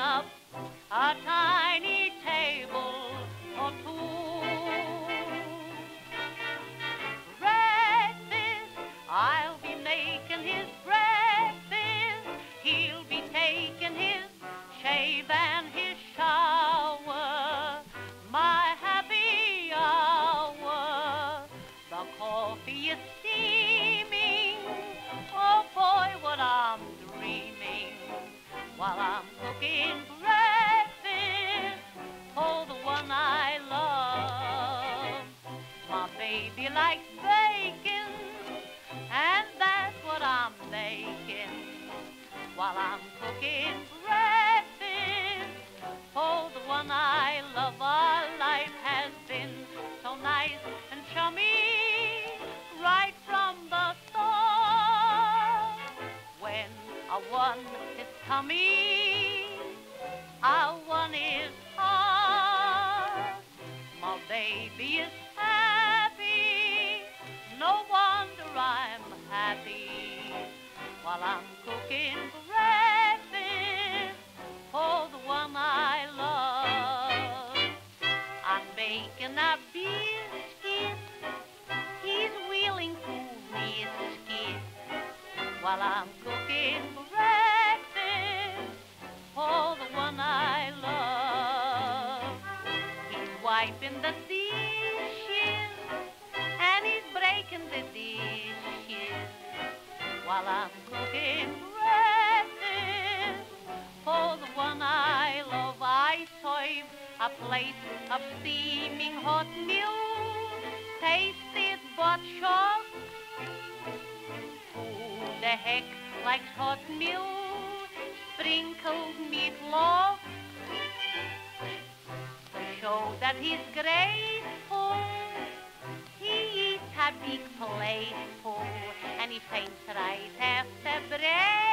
up a tiny table for two. Breakfast, I'll be making his breakfast. He'll be taking his shave and his shower. My happy hour. The coffee is baby likes bacon, and that's what I'm making while I'm cooking breakfast for the one I love. Our life has been so nice and chummy right from the start. When a one is tummy, a one is while I'm cooking breakfast for the one I love. I'm baking a biscuit, he's wheeling through biscuit while I'm cooking breakfast for the one I love. He's wiping the while I'm cooking breakfast for the one I love. I serve a plate of steaming hot milk, tasted but sharp. Who the heck likes hot milk, sprinkled meatloaf? Show that he's grateful, he eats a big plateful, and he faints right after breakfast.